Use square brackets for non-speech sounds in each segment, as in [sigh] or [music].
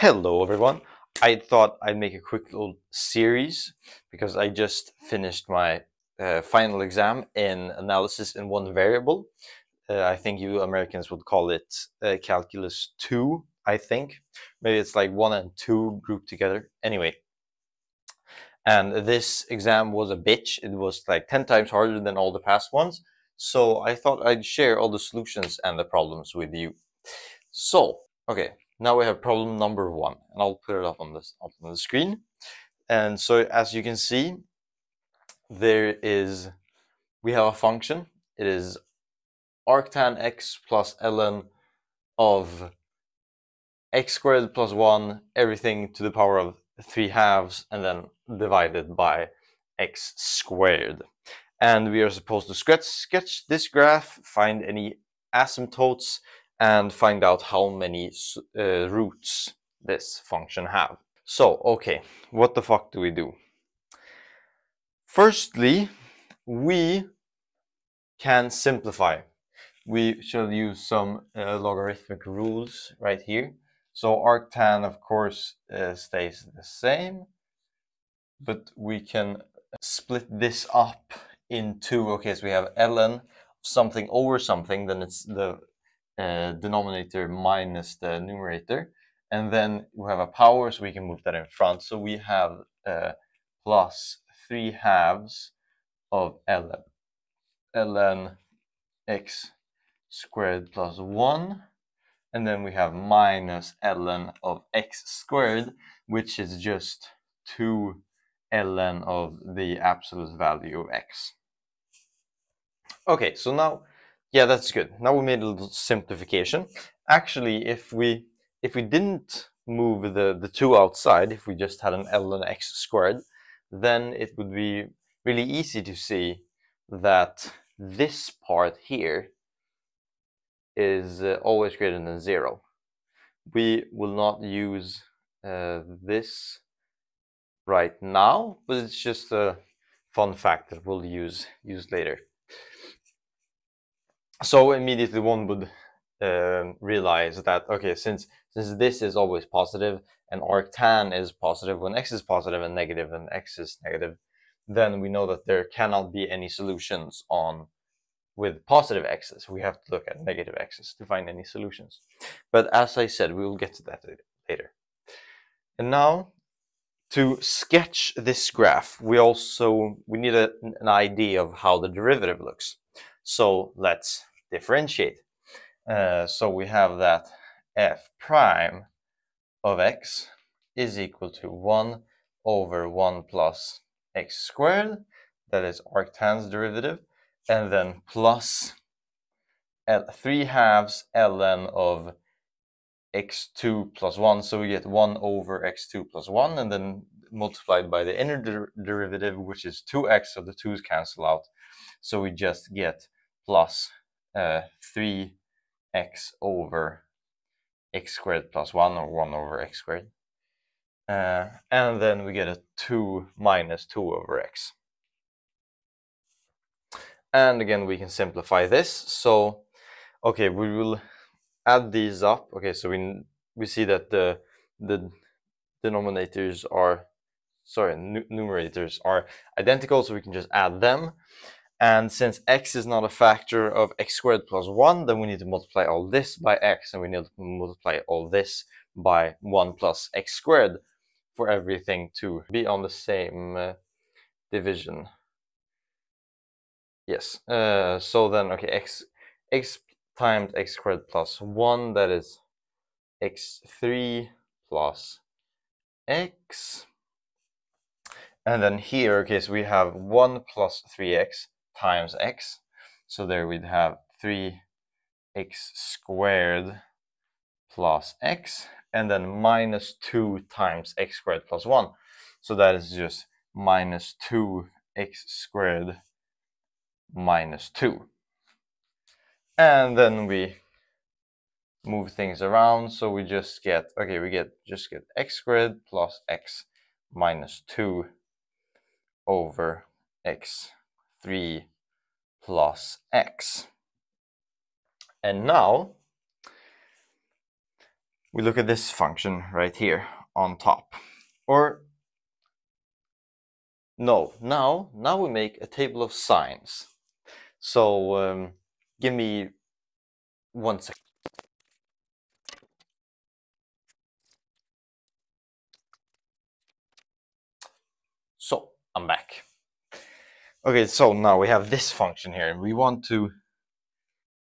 Hello everyone. I thought I'd make a quick little series because I just finished my uh, final exam in analysis in one variable. Uh, I think you Americans would call it uh, calculus 2, I think. Maybe it's like 1 and 2 grouped together. Anyway. And this exam was a bitch. It was like 10 times harder than all the past ones. So I thought I'd share all the solutions and the problems with you. So, okay, now we have problem number one, and I'll put it up on this up on the screen. And so as you can see, there is we have a function. It is arctan x plus ln of x squared plus 1, everything to the power of 3 halves, and then divided by x squared. And we are supposed to sketch, sketch this graph, find any asymptotes, and find out how many uh, roots this function have. So, okay, what the fuck do we do? Firstly, we can simplify. We shall use some uh, logarithmic rules right here. So arctan, of course, uh, stays the same, but we can split this up into, okay, so we have ln something over something, then it's the uh, denominator minus the numerator. And then we have a power, so we can move that in front. So we have uh, plus 3 halves of ln, ln x squared plus 1. And then we have minus ln of x squared, which is just 2 ln of the absolute value of x. Okay, so now yeah, that's good. Now we made a little simplification. Actually, if we if we didn't move the, the two outside, if we just had an ln x squared, then it would be really easy to see that this part here is uh, always greater than zero. We will not use uh, this right now, but it's just a fun fact that we'll use use later so immediately one would uh, realize that okay since since this is always positive and arctan is positive when x is positive and negative and x is negative then we know that there cannot be any solutions on with positive x's. We have to look at negative x's to find any solutions. But as i said we will get to that later. And now to sketch this graph we also we need a, an idea of how the derivative looks so let's differentiate. Uh, so we have that f prime of x is equal to 1 over 1 plus x squared, that is arctan's derivative, and then plus L 3 halves ln of x2 plus 1, so we get 1 over x2 plus 1, and then multiplied by the inner der derivative, which is 2x, so the 2's cancel out. So we just get plus uh, 3x over x squared plus 1 or 1 over x squared. Uh, and then we get a 2 minus 2 over x. And again, we can simplify this. So, okay, we will add these up. Okay, so we we see that the the denominators are sorry, numerators are identical, so we can just add them. And since x is not a factor of x squared plus 1, then we need to multiply all this by x, and we need to multiply all this by 1 plus x squared for everything to be on the same uh, division. Yes, uh, so then, okay, x, x times x squared plus 1, that is x3 plus x. And then here, okay, so we have 1 plus 3x times x. So there we'd have 3x squared plus x, and then minus 2 times x squared plus 1. So that is just minus 2x squared minus 2. And then we move things around, so we just get, okay, we get just get x squared plus x minus 2 over x 3 plus x. And now we look at this function right here on top. Or no, now, now we make a table of signs. So um, give me one second. So I'm back. Okay, so now we have this function here, and we want to.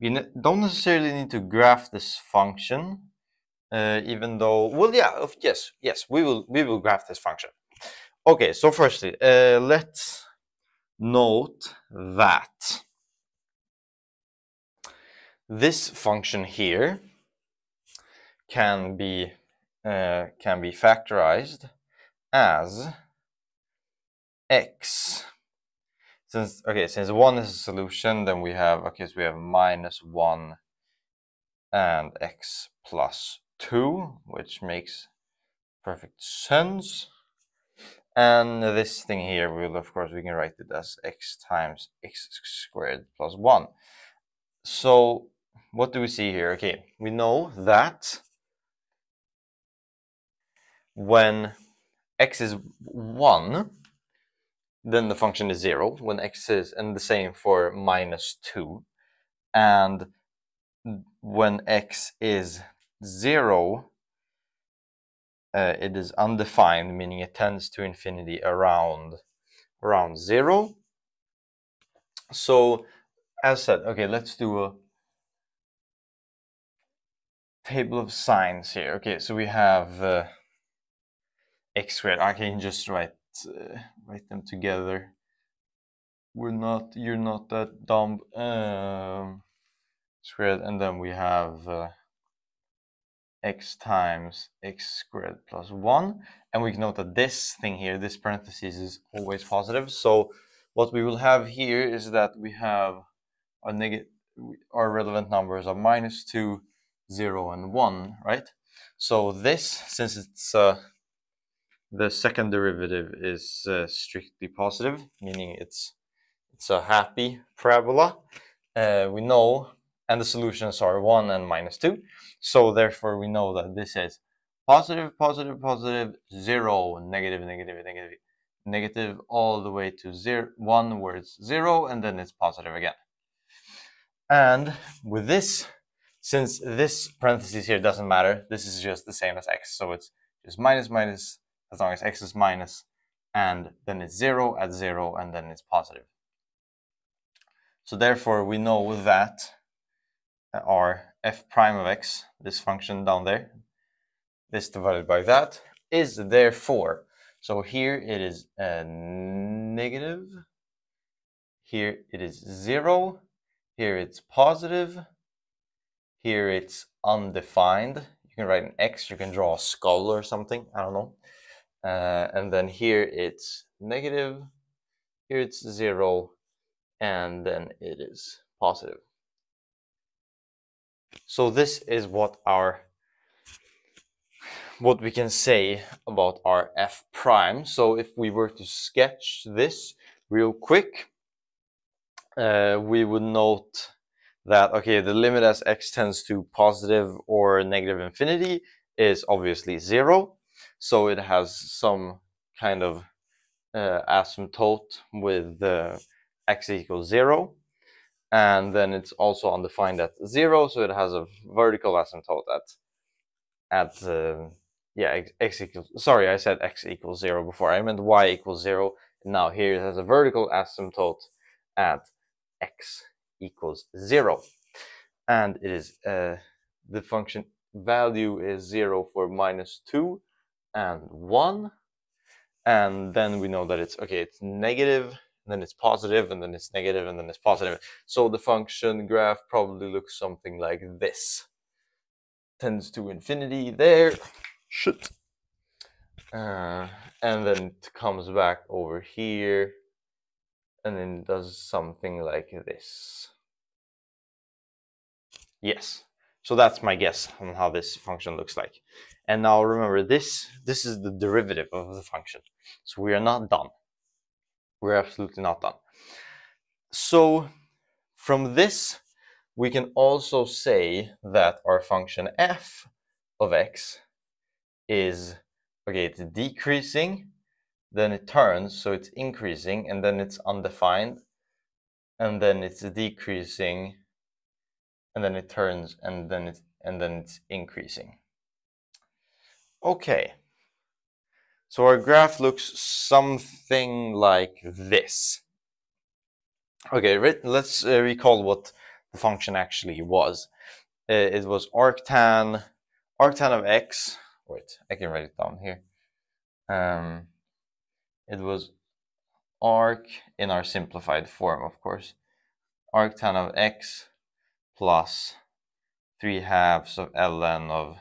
We don't necessarily need to graph this function, uh, even though. Well, yeah, yes, yes, we will. We will graph this function. Okay, so firstly, uh, let's note that this function here can be uh, can be factorized as x since okay since one is a solution then we have okay so we have minus one and x plus 2 which makes perfect sense. And this thing here will of course we can write it as x times x squared plus 1 so what do we see here? Okay we know that when x is 1 then the function is 0 when x is, and the same for minus 2. And when x is 0, uh, it is undefined, meaning it tends to infinity around, around 0. So, as said, okay, let's do a table of signs here. Okay, so we have uh, x squared. I can just write uh, write them together. We're not, you're not that dumb. Um, squared, and then we have uh, x times x squared plus 1. And we can note that this thing here, this parenthesis is always positive. So what we will have here is that we have our negative, our relevant numbers are minus 2, 0, and 1, right? So this, since it's uh, the second derivative is uh, strictly positive, meaning it's it's a happy parabola. Uh, we know, and the solutions are 1 and minus 2. So therefore we know that this is positive, positive, positive, 0, negative, negative, negative, negative, all the way to zero, 1 where it's 0, and then it's positive again. And with this, since this parenthesis here doesn't matter, this is just the same as x. So it's just minus, minus, as long as x is minus, and then it's 0 at 0, and then it's positive. So therefore, we know that uh, our f prime of x, this function down there, this divided by that, is therefore. So here it is a negative, here it is 0, here it's positive, here it's undefined. You can write an x, you can draw a skull or something, I don't know. Uh, and then here it's negative, here it's zero, and then it is positive. So this is what our what we can say about our f prime. So if we were to sketch this real quick, uh, we would note that, okay, the limit as x tends to positive or negative infinity is obviously zero so it has some kind of uh, asymptote with uh, x equals 0 and then it's also undefined at 0 so it has a vertical asymptote at at uh, yeah x, x, equals sorry I said x equals 0 before. I meant y equals 0 now here it has a vertical asymptote at x equals 0 and it is uh, the function value is 0 for minus 2 and 1 and then we know that it's okay it's negative then it's positive and then it's negative and then it's positive. So the function graph probably looks something like this. Tends to infinity there. Should uh, and then it comes back over here and then does something like this. Yes. So that's my guess on how this function looks like. And now remember this, this is the derivative of the function. So we are not done. We're absolutely not done. So from this, we can also say that our function f of x is, okay, it's decreasing, then it turns, so it's increasing, and then it's undefined, and then it's decreasing, and then it turns, and then it's, and then it's increasing. Okay, so our graph looks something like this. Okay, let's uh, recall what the function actually was. Uh, it was arctan, arctan of x. Wait, I can write it down here. Um, it was arc in our simplified form, of course. Arctan of x plus 3 halves of ln of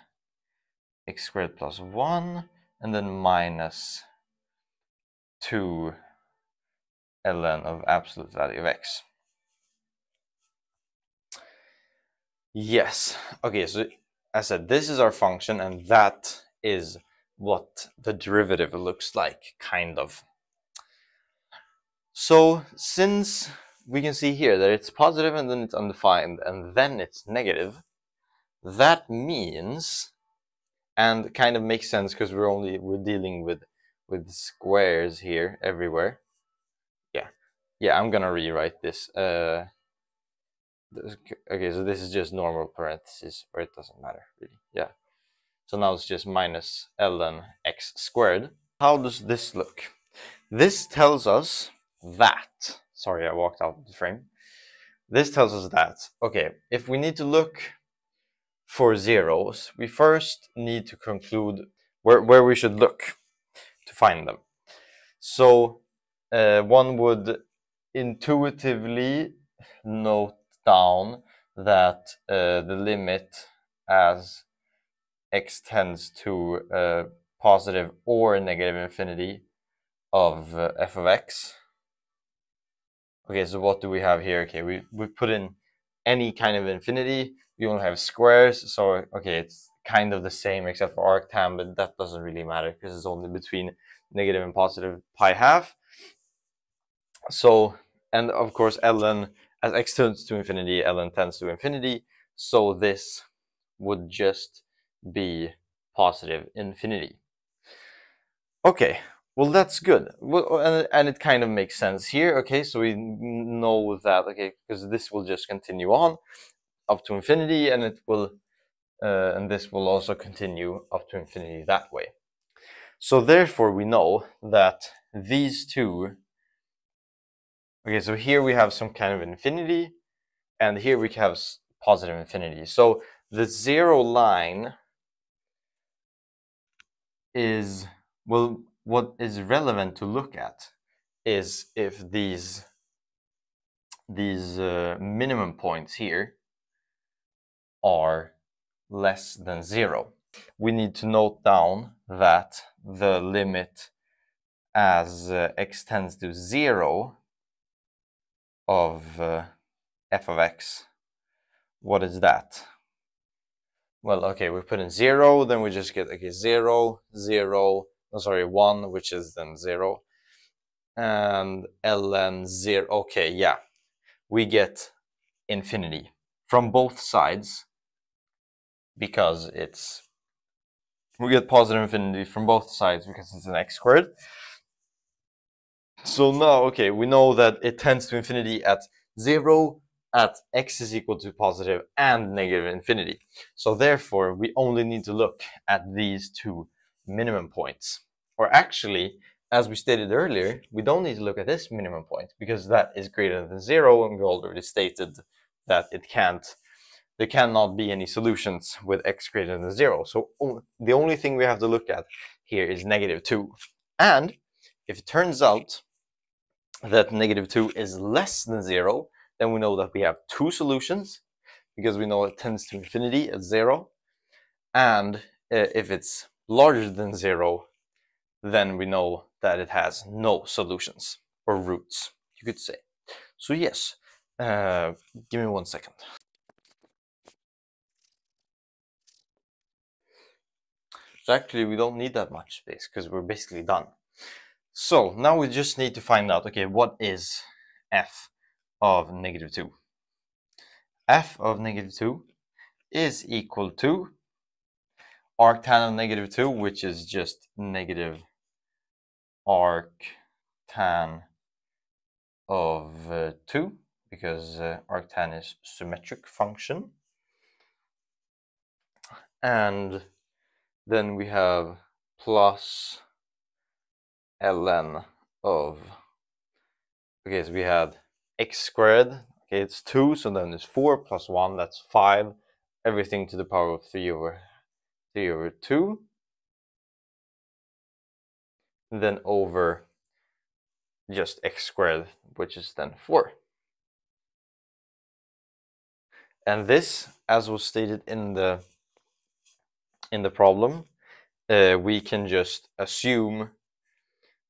x squared plus 1 and then minus 2 ln of absolute value of x. Yes, okay, so I said this is our function and that is what the derivative looks like, kind of. So since we can see here that it's positive and then it's undefined and then it's negative, that means, and kind of makes sense because we're only, we're dealing with, with squares here everywhere yeah, Yeah, I'm gonna rewrite this. Uh, okay, so this is just normal parentheses, or it doesn't matter really. Yeah. So now it's just minus ln x squared. How does this look? This tells us that. Sorry, I walked out of the frame. This tells us that. Okay, if we need to look for zeros, we first need to conclude where, where we should look to find them. So uh, one would intuitively note down that uh, the limit as x tends to uh, positive or negative infinity of uh, f of x. Okay, so what do we have here? Okay, we, we put in any kind of infinity. We only have squares, so okay, it's kind of the same except for arctan, but that doesn't really matter because it's only between negative and positive pi half. So and of course ln as x tends to infinity ln tends to infinity. So this would just be positive infinity. Okay well that's good. Well, and, and it kind of makes sense here. Okay so we know that okay because this will just continue on up to infinity and it will uh, and this will also continue up to infinity that way so therefore we know that these two Okay, so here we have some kind of infinity, and here we have positive infinity. So the zero line is, well, what is relevant to look at is if these, these uh, minimum points here are less than zero. We need to note down that the limit as uh, x tends to zero of uh, f of x. What is that? Well, okay, we put in 0, then we just get, okay, 0, 0, oh, sorry, 1, which is then 0. And ln 0, okay, yeah. We get infinity from both sides because it's, we get positive infinity from both sides because it's an x squared. So now, okay, we know that it tends to infinity at 0, at x is equal to positive and negative infinity. So therefore, we only need to look at these two minimum points. Or actually, as we stated earlier, we don't need to look at this minimum point because that is greater than 0 and we already stated that it can't there cannot be any solutions with x greater than 0. So the only thing we have to look at here is negative 2. And if it turns out that negative 2 is less than 0, then we know that we have two solutions because we know it tends to infinity at 0. And uh, if it's larger than 0, then we know that it has no solutions or roots, you could say. So yes, uh, give me one second. So actually we don't need that much space because we're basically done. So now we just need to find out, okay, what is f of negative 2? f of negative 2 is equal to, arctan of negative 2, which is just negative arctan of uh, 2, because uh, arctan is symmetric function. And then we have plus ln of, okay, so we had x squared, okay, it's 2, so then it's 4 plus 1, that's 5, everything to the power of 3 over 3 over 2, and then over just x squared, which is then 4. And this, as was stated in the in the problem, uh, we can just assume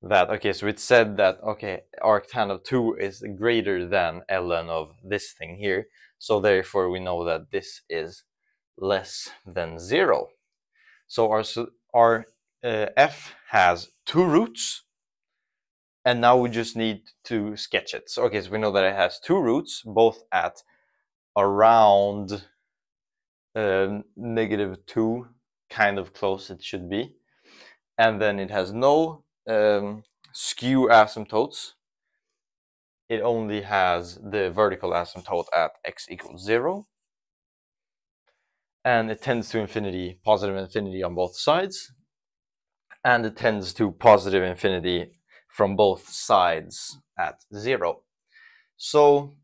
that, okay, so it said that, okay, arctan of 2 is greater than ln of this thing here. So therefore we know that this is less than 0. So our, our uh, f has two roots and now we just need to sketch it. So, okay, so we know that it has two roots, both at around uh, negative 2 kind of close it should be. And then it has no um, skew asymptotes. It only has the vertical asymptote at x equals 0. And it tends to infinity, positive infinity on both sides. And it tends to positive infinity from both sides at 0. So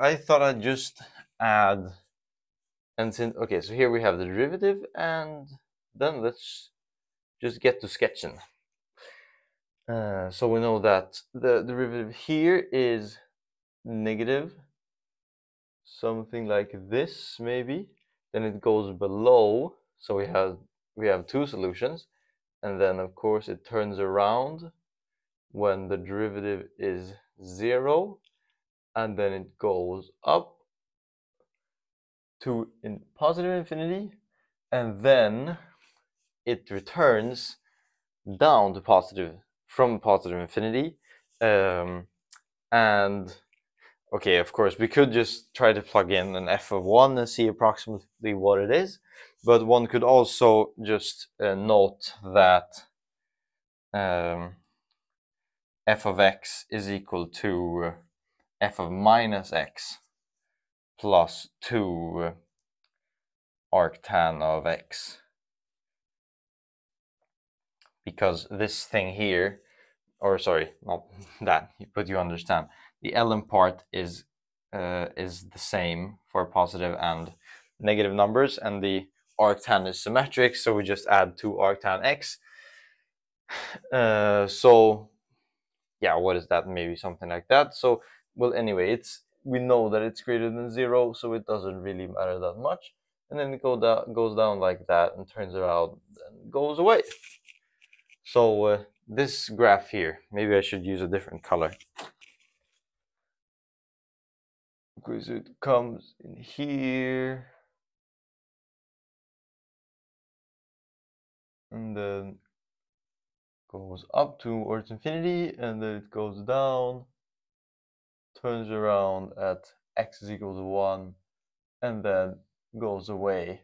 I thought I'd just add and since okay so here we have the derivative and then let's just get to sketching. Uh, so we know that the derivative here is negative, something like this maybe. Then it goes below, so we have we have two solutions, and then of course it turns around when the derivative is zero, and then it goes up to in positive infinity, and then it returns down to positive from positive infinity um, and okay of course we could just try to plug in an f of 1 and see approximately what it is but one could also just uh, note that um, f of x is equal to f of minus x plus 2 arctan of x because this thing here, or sorry, not [laughs] that, but you understand, the ln part is uh, is the same for positive and negative numbers, and the arctan is symmetric, so we just add 2 arctan x. [sighs] Uh, so, yeah, what is that? Maybe something like that. So, well, anyway, it's we know that it's greater than zero, so it doesn't really matter that much. And then it go down, goes down like that and turns around and goes away. So uh, this graph here, maybe I should use a different color. Because it comes in here. And then goes up towards infinity and then it goes down, turns around at x is equal to 1 and then goes away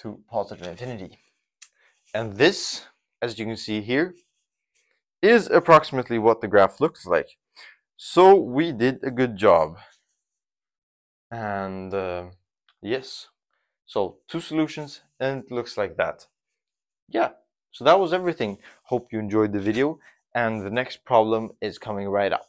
to positive infinity. And this as you can see here, is approximately what the graph looks like. So we did a good job. And uh, yes, so two solutions and it looks like that. Yeah, so that was everything. Hope you enjoyed the video and the next problem is coming right up.